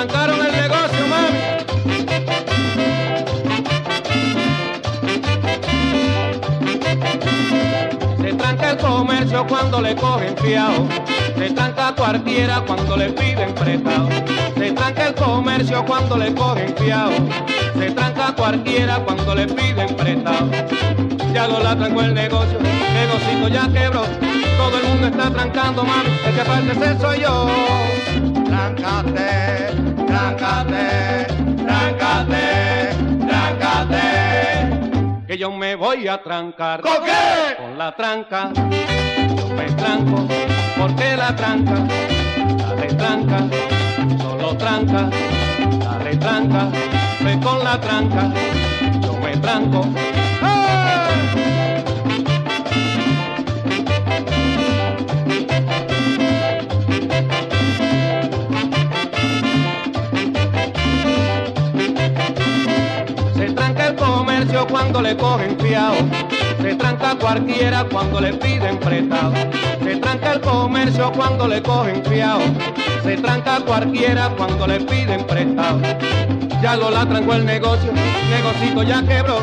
arrancaron el negocio, mami. Se tranca el comercio cuando le cogen fiado. Se tranca cualquiera cuando le piden prestado. Se tranca el comercio cuando le cogen fiado. Se tranca cualquiera cuando le piden prestado. Ya lo la trancó el negocio, negocito ya quebró. Todo el mundo está trancando, mami, el que parte soy yo. Trancate trancate, trancate, trancate. Que yo me voy a trancar. ¿Con qué? Con la tranca. Yo me tranco, porque la tranca. Dale tranca, solo tranca. Dale tranca, ve con la tranca. Yo me tranco. Cuando le cogen fiado. Se tranca cualquiera cuando le piden prestado. Se tranca el comercio cuando le cogen fiado. Se tranca cualquiera cuando le piden prestado. Ya lo la trancó el negocio, negocito ya quebró.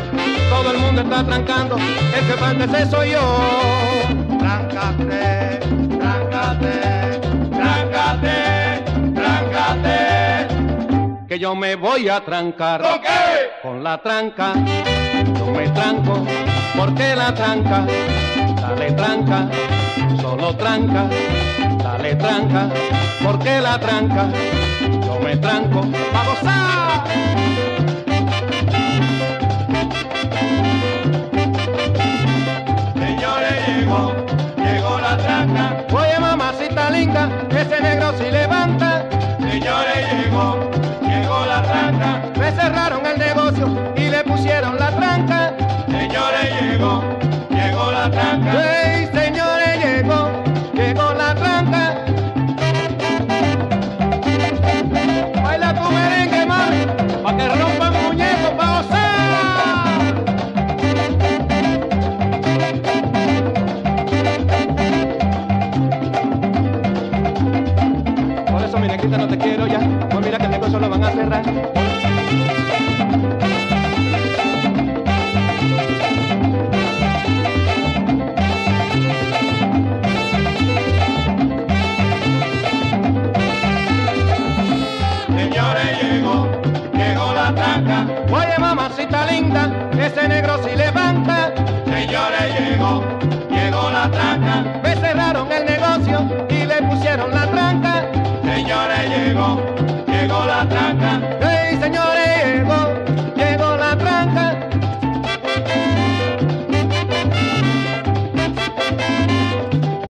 Todo el mundo está trancando, el que parte ese soy yo. Tráncate, tráncate, tráncate, tráncate. Que yo me voy a trancar ¿Con qué? con la tranca, me tranco, porque la tranca, dale tranca, solo tranca, dale tranca, porque la tranca, yo me tranco, gozar. la quita, no te quiero ya. Pues mira que el negocio lo van a cerrar. Señores, llegó, llegó la tranca. Oye, mamacita linda, ese negro si sí levanta.